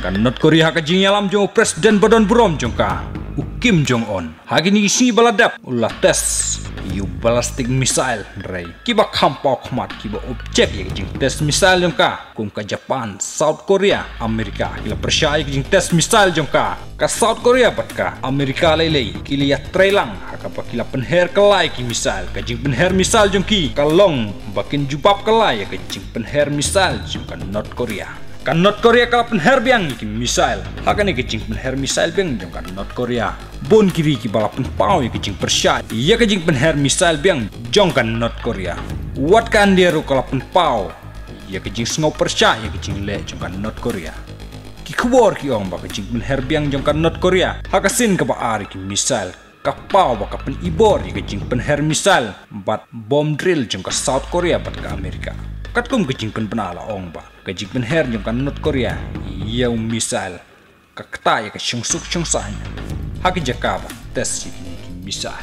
kan North Korea ka jing yalam jong presiden badon burom jong ka u Jong Un hagi ni si baladap. Ulah tes. Yu ballistic missile ray. Kiba kampau khmat kiba objek ya jing tes missile jong ka kum ka Japan South Korea Amerika. Kila persyai jing tes missile jong ka ka South Korea pat ka Amerika lele kila ya trelang haka pa kila penher kelai ki missile ka jing penher missile jong ki kalong bakin jubab kelai ya ka jing penher missile jong ka North Korea kan North Korea kala penher biang ki missile hakan ni kecing penher missile biang jong kan North Korea. Bon kiri ki bala pen pau ki kecing persya iya kecing penher missile biang jong kan North Korea. Wat kan dia ru kala pen pau. Iya kecing snow persya iya kecing le jong kan North Korea. Ki kuor ki ong ba kecing penher biang kan North Korea. Hakasin ka ba ari ki missile kapau ba kapen ibor iya kecing penher missile bat bom drill jong ka South Korea bat ka Amerika kat kum kecing pen penala ong ba kecing pen her jong kan North Korea. Iya misal ka kta ya ka shung suk shung sa haki jakaba tes si misal